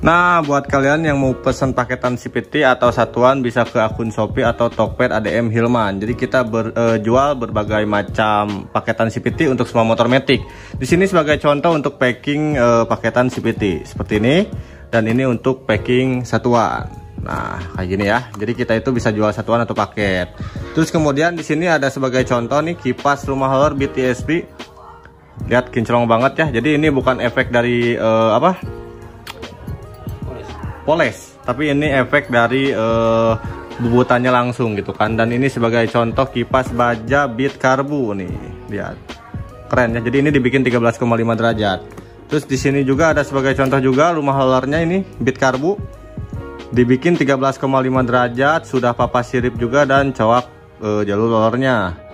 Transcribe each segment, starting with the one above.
Nah, buat kalian yang mau pesan paketan CPT atau satuan bisa ke akun Shopee atau Tokped ADM Hilman. Jadi kita berjual e, berbagai macam paketan CPT untuk semua motor metik. Di sini sebagai contoh untuk packing e, paketan CPT seperti ini dan ini untuk packing satuan. Nah, kayak gini ya. Jadi kita itu bisa jual satuan atau paket. Terus kemudian di sini ada sebagai contoh nih kipas rumah horror BTSB. Lihat kinclong banget ya. Jadi ini bukan efek dari e, apa? Poles. Tapi ini efek dari uh, bubutannya langsung gitu kan. Dan ini sebagai contoh kipas baja beat karbu nih. Lihat. Keren ya. Jadi ini dibikin 13,5 derajat. Terus di sini juga ada sebagai contoh juga rumah rollernya ini beat karbu. Dibikin 13,5 derajat sudah papa sirip juga dan cowok uh, jalur rollernya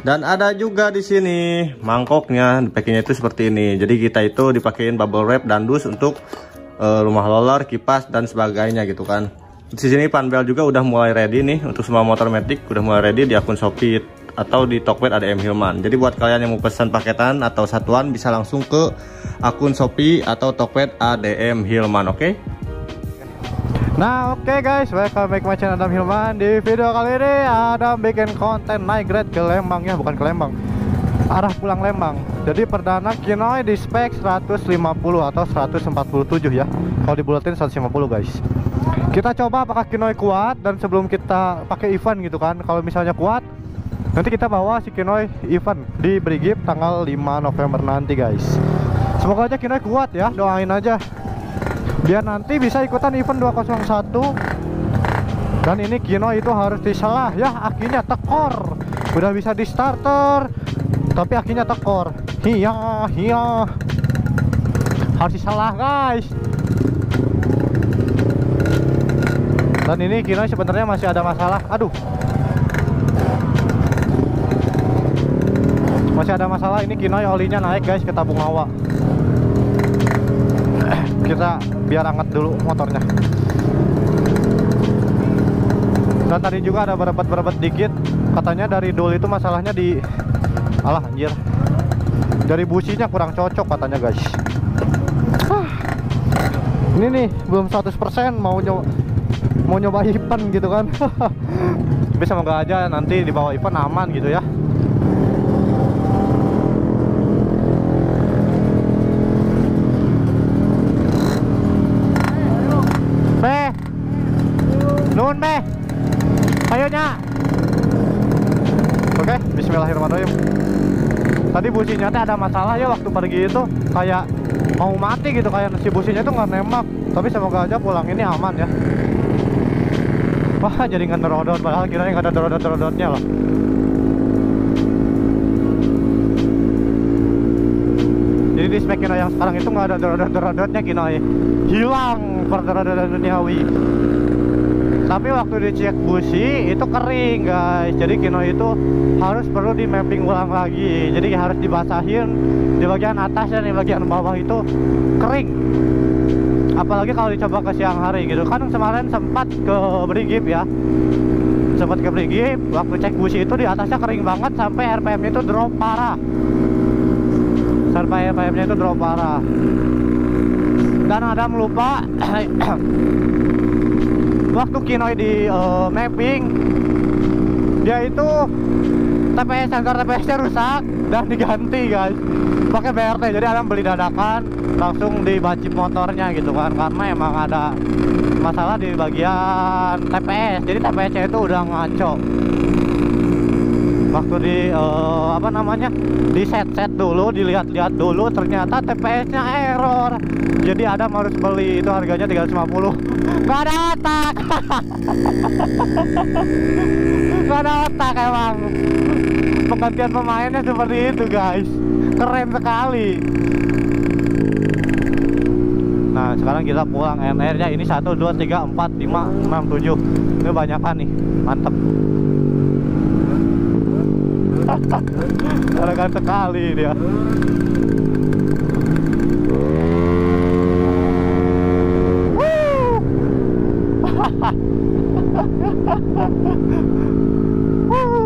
dan ada juga di sini mangkoknya packingnya itu seperti ini. Jadi kita itu dipakein bubble wrap dan dus untuk uh, rumah roller, kipas dan sebagainya gitu kan. Di sini panbel juga udah mulai ready nih untuk semua motor metik udah mulai ready di akun Shopee atau di Tokped ADM Hilman. Jadi buat kalian yang mau pesan paketan atau satuan bisa langsung ke akun Shopee atau Tokped ADM Hilman, oke? Okay? Nah oke okay guys, welcome back my channel Adam Hilman Di video kali ini Adam bikin konten naik grade ke Lembang ya, bukan ke Lembang arah pulang Lembang. Jadi perdana Kinoi di spek 150 atau 147 ya. Kalau dibulatin 150 guys. Kita coba apakah Kinoi kuat dan sebelum kita pakai event gitu kan. Kalau misalnya kuat nanti kita bawa si Kinoi event di Brigip tanggal 5 November nanti guys. Semoga aja Kinoi kuat ya. Doain aja. Biar nanti bisa ikutan event 201 dan ini Kino itu harus diselah ya. Akinya tekor. Udah bisa di starter tapi akhirnya tekor. Iya iya harus salah guys. Dan ini kira sebenarnya masih ada masalah. Aduh. Masih ada masalah. Ini Kinoi olinya naik guys ke tabung hawa kita biar anget dulu motornya. Dan tadi juga ada berebet-berebet dikit. Katanya dari dulu itu masalahnya di alah anjir. Dari businya kurang cocok katanya guys. Ah. ini nih belum 100% mau nyoba mau nyoba event gitu kan. Tapi semoga aja nanti dibawa event aman gitu ya Be Nun be Ayo nya Oke Bismillahirrahmanirrahim tadi ada masalah ya waktu pergi itu kayak mau mati gitu kayak si businya itu nggak nembak. Tapi semoga aja pulang ini aman ya. Wah jadi nggak nerodot padahal kira nggak ada nerodot-nerodotnya loh. Jadi di spek yang sekarang itu nggak ada nerodot-nerodotnya kinai. Hilang per nerodot duniawi tapi waktu dicek busi itu kering guys. Jadi kino itu harus perlu di mapping ulang lagi. Jadi harus dibasahin di bagian atas dan di bagian bawah itu kering. Apalagi kalau dicoba ke siang hari gitu. Kan kemarin sempat ke Brigip ya. Sempat ke Brigip waktu cek busi itu di atasnya kering banget sampai RPM itu drop parah. Sampai RPM nya itu drop parah. Dan ada melupa waktu Kinoi di uh, mapping dia itu TPS sangkar TPS nya rusak dan diganti guys. Pakai BRT jadi Adam beli dadakan langsung dibacip motornya gitu kan karena emang ada masalah di bagian TPS jadi TPS nya itu udah ngaco. Waktu di uh, apa namanya di set set dulu dilihat-lihat dulu ternyata TPS nya error. Jadi Adam harus beli itu harganya 350 ada otak ada otak emang. Penggantian pemainnya seperti itu guys. Keren sekali. Nah sekarang kita pulang. NR nya ini 1, 2, 3, 4, 5, 6, 7 Ini banyak kan nih? Mantep. Elegan sekali dia.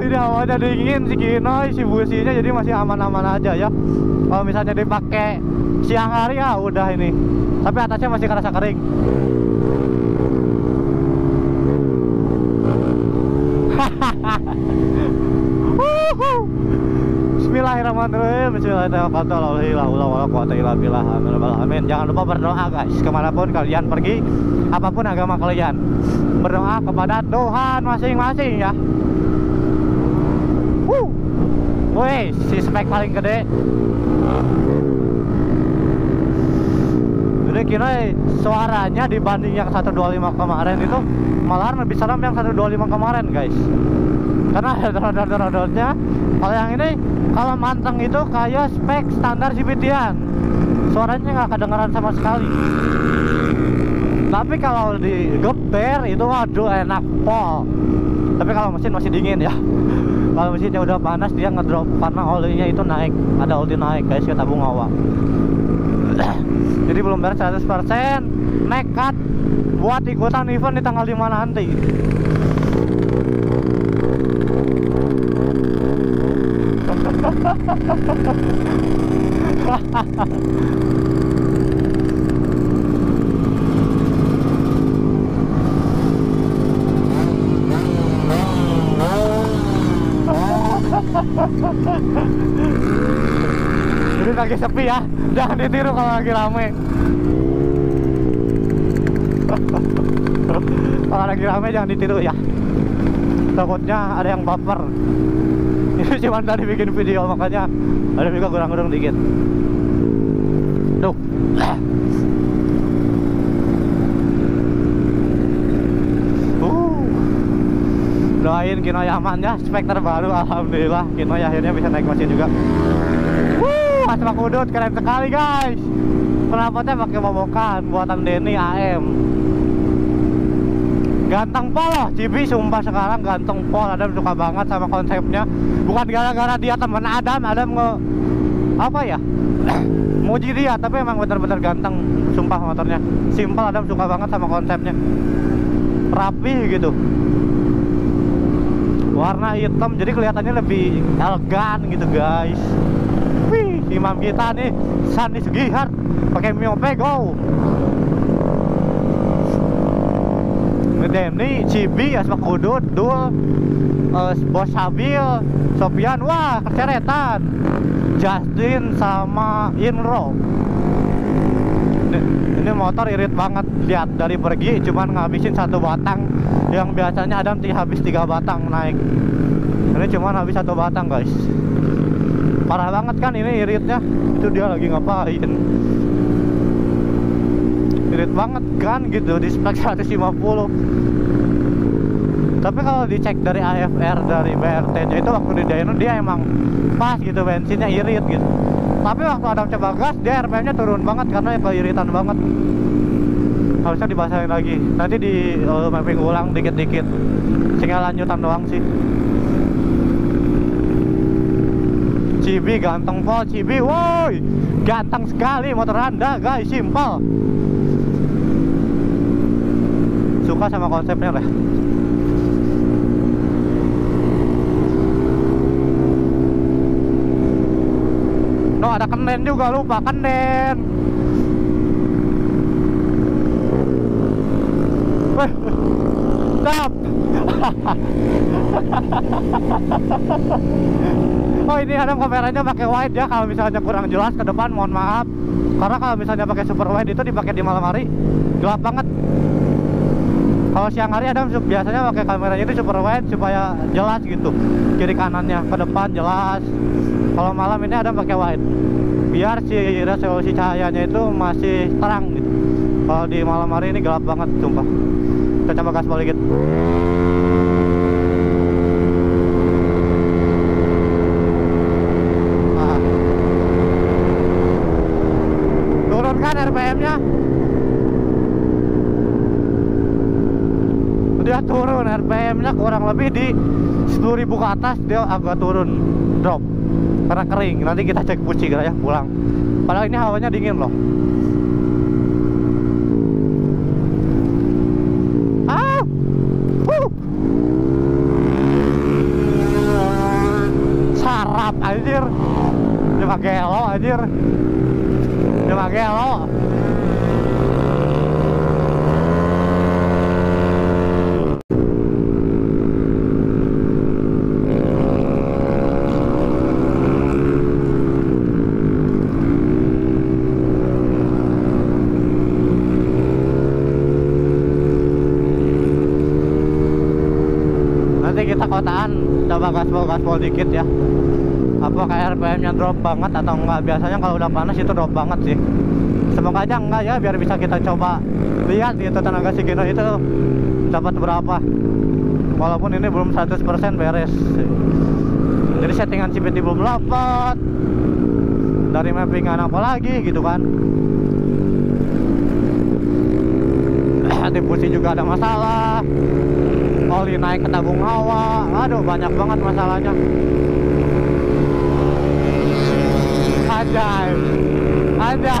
Ini awalnya dingin si Kinoy, si businya jadi masih aman-aman aja ya. Kalau misalnya dipakai siang hari ya udah ini. Tapi atasnya masih kerasa kering. Wuhu. Bismillahirrahmanirrahim. Bismillahirrahmanirrahim. Jangan lupa berdoa guys. Ke mana pun kalian pergi Apa pun agama kalian Berdoa kepada Tuhan masing-masing ya. Wih, si spek paling gede. Jadi kira suaranya dibanding yang 125 kemarin itu Malah lebih serem yang 125 kemarin guys. Karena ada rodot-rodotnya Kalau yang ini Kalau manteng itu kayak spek standar CVT-an Suaranya nggak kedengeran sama sekali Tapi kalau digeber itu waduh enak pol. Tapi kalau mesin masih dingin ya. Kalau mesinnya udah panas dia ngedrop karena olinya itu naik. Ada oli naik guys ya tabung awal jadi belum beres 100% nekat buat ikutan event di tanggal 5 nanti Jadi lagi sepi ya, jangan ditiru kalau lagi rame. kalau lagi rame jangan ditiru ya. Takutnya ada yang baper. Ini cuma tadi bikin video makanya ada juga kurang-kurang dikit. Tuh. Uh. Doain Kino Yaman ya, spek terbaru alhamdulillah. Kino ya akhirnya bisa naik mesin juga. Wuh, asma kudut keren sekali guys. Kenapa pakai momokan buatan Denny AM. Ganteng pol loh, Cibi sumpah sekarang ganteng pol. Adam suka banget sama konsepnya. Bukan gara-gara dia teman Adam, Adam nge Apa ya? Muji dia, tapi emang bener-bener ganteng Sumpah motornya. Simpel Adam suka banget sama konsepnya. Rapi gitu Warna hitam, jadi kelihatannya lebih elegan gitu guys. Wih, imam kita nih Sani Sugihar pakai Miope Go. Denny, Cibi, Asma Kudut, Dul, uh, Bos Sabil, Sofian, wah keceretan Justin sama Inro ini, motor irit banget. Lihat dari pergi cuman ngabisin satu batang. Yang biasanya Adam habis tiga batang naik. Ini cuman habis satu batang guys. Parah banget kan ini iritnya. Itu dia lagi ngapain? Irit banget kan gitu di spek 150 tapi kalau dicek dari AFR dari BRT nya itu waktu di dyno dia emang pas gitu bensinnya irit gitu tapi waktu Adam coba gas dia RPM nya turun banget karena keiritan banget. Harusnya dibasahin lagi. Nanti di uh, mapping ulang dikit-dikit. Tinggal lanjutan doang sih. Cibi ganteng pol Cibi woi! Ganteng sekali motor anda guys simpel. Suka sama konsepnya lah No ada kenden juga lupa kenden Wih, Oh ini ada kameranya pakai wide ya. Kalau misalnya kurang jelas ke depan mohon maaf. Karena kalau misalnya pakai super wide itu dipakai di malam hari gelap banget kalau siang hari Adam biasanya pakai kameranya itu super wide supaya jelas gitu. Kiri kanannya ke depan jelas. Kalau malam ini Adam pakai wide. Biar si resolusi cahayanya itu masih terang gitu. Kalau di malam hari ini gelap banget sumpah. Kita coba gas balik gitu Nah. turunkan RPM nya dia turun RPM nya kurang lebih di 10.000 ke atas dia agak turun drop. Karena kering nanti kita cek puci ya pulang. Padahal ini hawanya dingin loh ah Wuh. sarap anjir dia pakai elo anjir dia kota-kotaan coba gaspol dikit ya. Apa kayak RPM nya drop banget atau enggak? Biasanya kalau udah panas itu drop banget sih. Semoga aja enggak ya biar bisa kita coba lihat itu tenaga Shigeno itu dapat berapa. Walaupun ini belum 100% beres. Jadi settingan CVT belum dapat. Dari mappingan apa lagi gitu kan. Distribusi juga ada masalah oli naik ke tabung hawa. Aduh banyak banget masalahnya. Ada ada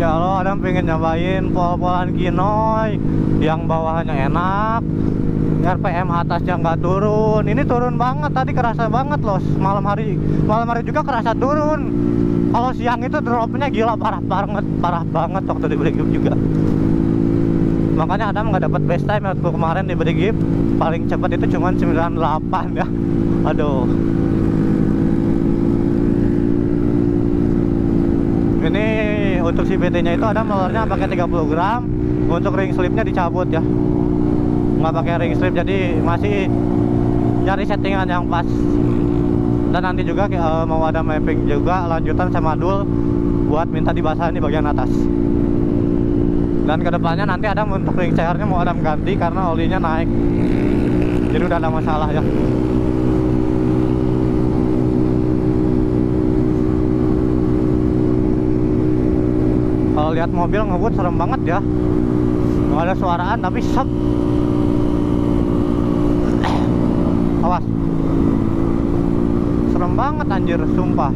ya lo Adam pengen nyobain pol-polan Kinoy yang bawahnya enak RPM atasnya nggak turun. Ini turun banget tadi kerasa banget loh. Malam hari malam hari juga kerasa turun kalau siang itu dropnya gila parah banget parah banget waktu di Brigip juga. Makanya Adam nggak dapat best time waktu kemarin di Brigip paling cepat itu cuma 98 ya. Aduh. Ini untuk CVT nya itu ada molornya pakai 30 gram untuk ring slipnya dicabut ya. Nggak pakai ring strip jadi masih nyari settingan yang pas dan nanti juga uh, mau ada mapping juga lanjutan sama dul buat minta dibasahin di bagian atas. Dan ke depannya nanti ada untuk ring cairnya mau ada ganti karena olinya naik. Jadi udah ada masalah ya. Kalau lihat mobil ngebut serem banget ya. Nggak ada suaraan tapi sep. Awas banget anjir sumpah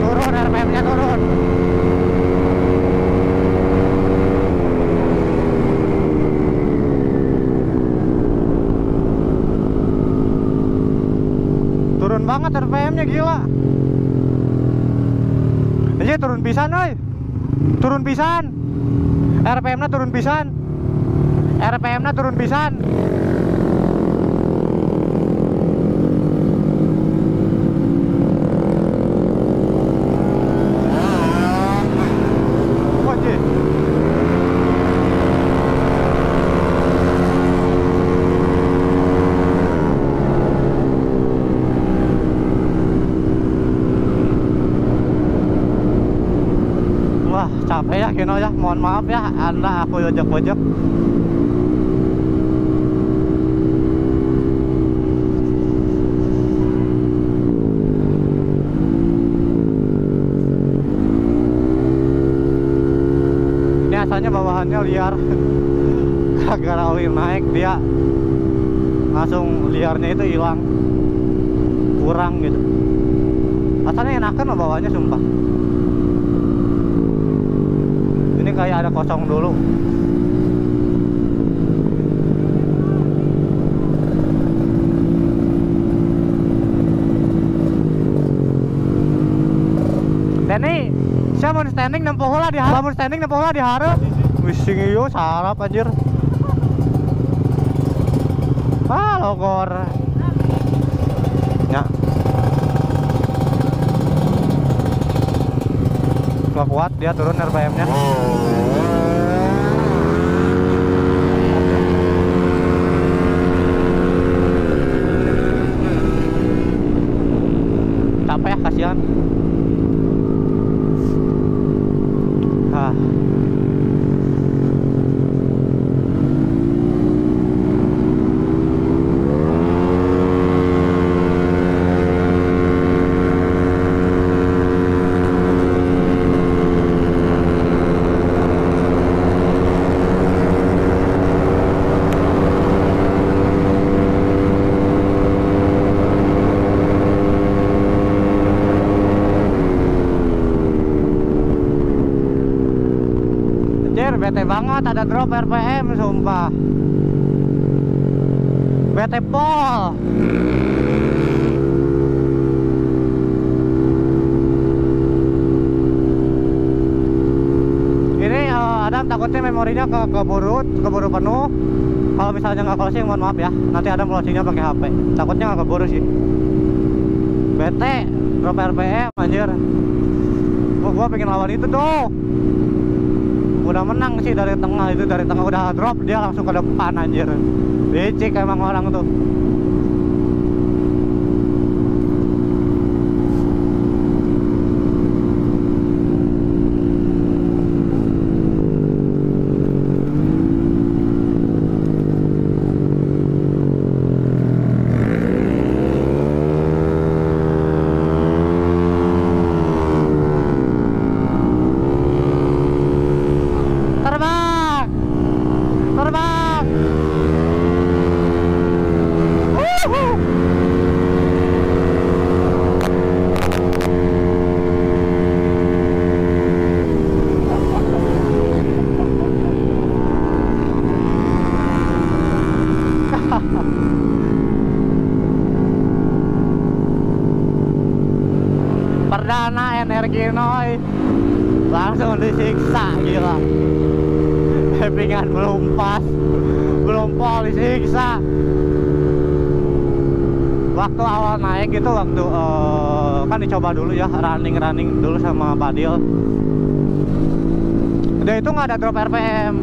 turun RPM nya turun turun banget RPM nya gila Jadi turun pisan oi. Turun pisan. RPM nya turun pisan. RPM nya turun pisan Oke. Wah, capek ya Kino ya. Mohon maaf ya, Anda aku ojek-ojek. Ini asalnya bawahannya liar. Gara-gara oli naik dia langsung liarnya itu hilang. Kurang gitu. Asalnya enakan loh bawahnya sumpah. Ini kayak ada kosong dulu. Denny, saya mau standing nempuh lah di harap. Mau standing nempuh lah di harap. Wising iyo sarap anjir. Ah, logor. Ya. Nggak kuat dia turun RPM nya capek ya kasihan ah Anjir, bete banget ada drop RPM sumpah. Bete pol. Ini eh, Adam takutnya memorinya ke keburu keburu penuh. Kalau misalnya nggak closing, mohon maaf ya. Nanti Adam closingnya pakai HP. Takutnya nggak keburu sih. Bete, drop RPM anjir. Oh, gua pengen lawan itu tuh udah menang sih dari tengah itu dari tengah udah drop dia langsung ke depan anjir. Licik emang orang tuh terbang terbang Wuhu. perdana energi noy langsung disiksa gila Happingan belum pas belum pol disiksa waktu awal naik itu waktu eh, kan dicoba dulu ya running running dulu sama Badil dia itu nggak ada drop RPM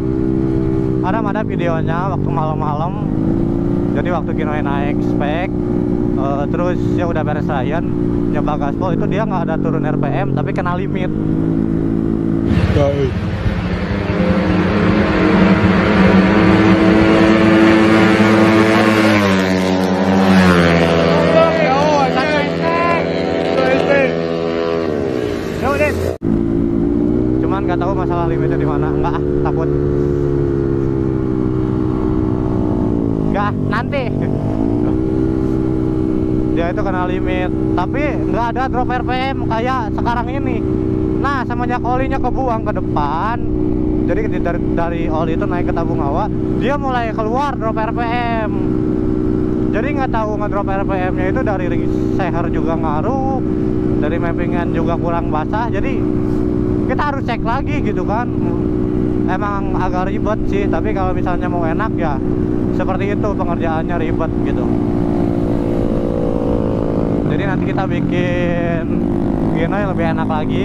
ada ada videonya waktu malam-malam. Jadi waktu Kinoy naik spek eh, terus ya udah beres Ryan nyoba gaspol itu dia nggak ada turun RPM tapi kena limit nggak tahu masalah limitnya di mana nggak ah, takut. Nggak nanti. Dia itu kena limit. Tapi nggak ada drop RPM kayak sekarang ini. Nah semenjak olinya kebuang ke depan. Jadi di- dari, dari oli itu naik ke tabung hawa dia mulai keluar drop RPM jadi nggak tahu ngedrop RPM nya itu dari seher juga ngaruh dari mappingan juga kurang basah. Jadi kita harus cek lagi gitu kan. Emang agak ribet sih tapi kalau misalnya mau enak ya seperti itu pengerjaannya ribet gitu. Jadi nanti kita bikin Gino yang lebih enak lagi.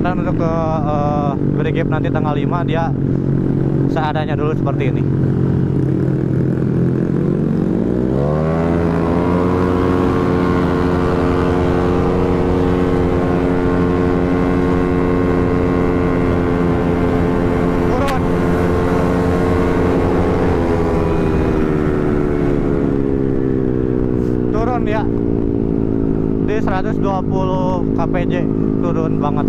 Dan untuk ke uh, Brigade nanti tanggal 5 dia seadanya dulu seperti ini turun turun ya. Di 120 kpj turun banget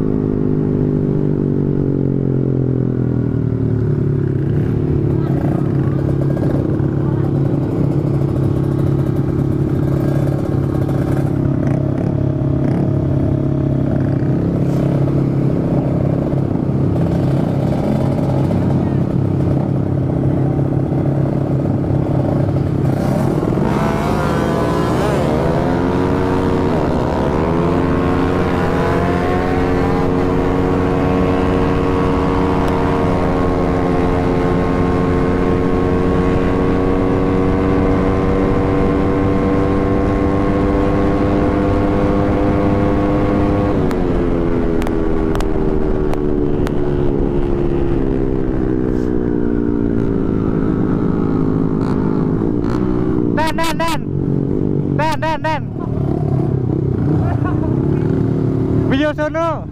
Video sono.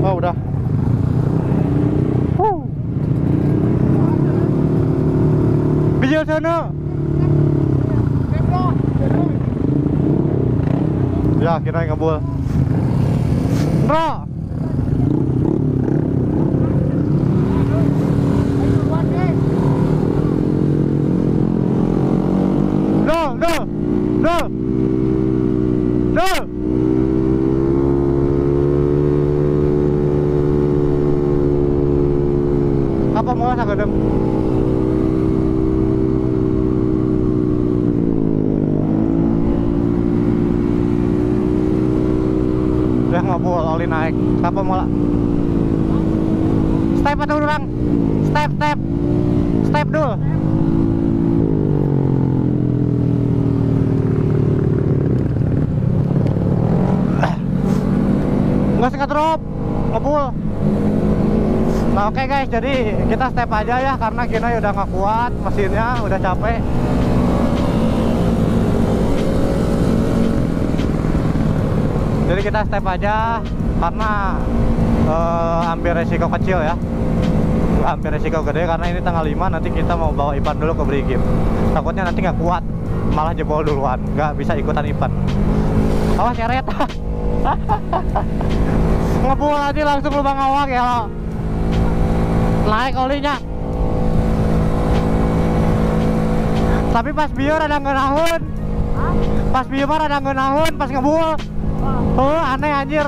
Oh, udah. Huh. Video sono. Ya, kira ngebul. Bro. No, no, no, no. Gedem? Udah ngobol, oli naik. Apa mau Step atau orang? Step, step. Step dulu. Nggak suka drop. Oke guys, jadi kita step aja ya karena Kinoy udah nggak kuat mesinnya, udah capek. Jadi kita step aja karena eh, hampir resiko kecil ya. Hampir resiko gede karena ini tanggal 5 nanti kita mau bawa Ipan dulu ke Brigif. Takutnya nanti nggak kuat, malah jebol duluan, nggak bisa ikutan Ipan. Awas nyeret. Ngebul aja langsung lubang awak ya lo. Naik olinya. Tapi pas biar ada ngenahun. Pas biar ada ngenahun pas ngebul. Oh aneh anjir.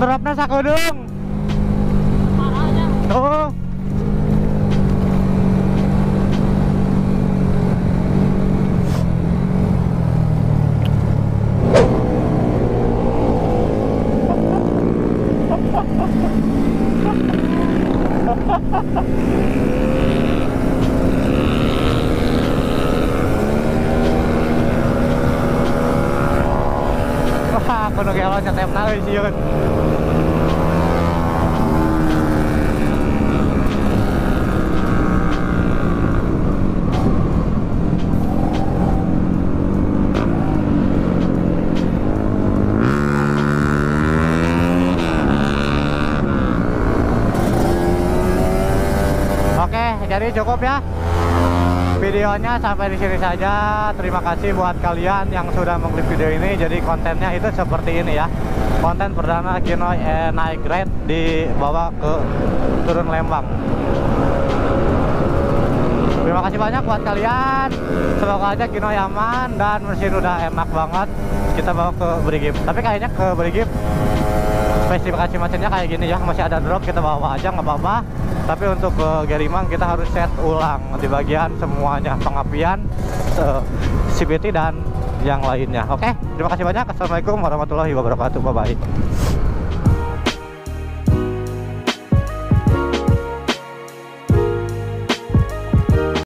Dropnya sakudung. Oh. realisieren. Videonya sampai di sini saja. Terima kasih buat kalian yang sudah mengklik video ini. Jadi kontennya itu seperti ini ya. Konten perdana Kino eh, naik grade dibawa ke turun Lembang. Terima kasih banyak buat kalian. Semoga aja Kino aman dan mesin udah enak banget. Kita bawa ke Brigif. Tapi kayaknya ke Brigif spesifikasi mesinnya kayak gini ya. Masih ada drop kita bawa aja nggak apa-apa. Tapi untuk ke Gerimang kita harus set ulang di bagian semuanya pengapian, eh, CVT dan yang lainnya. Oke, terima kasih banyak. Assalamualaikum warahmatullahi wabarakatuh. Bye bye.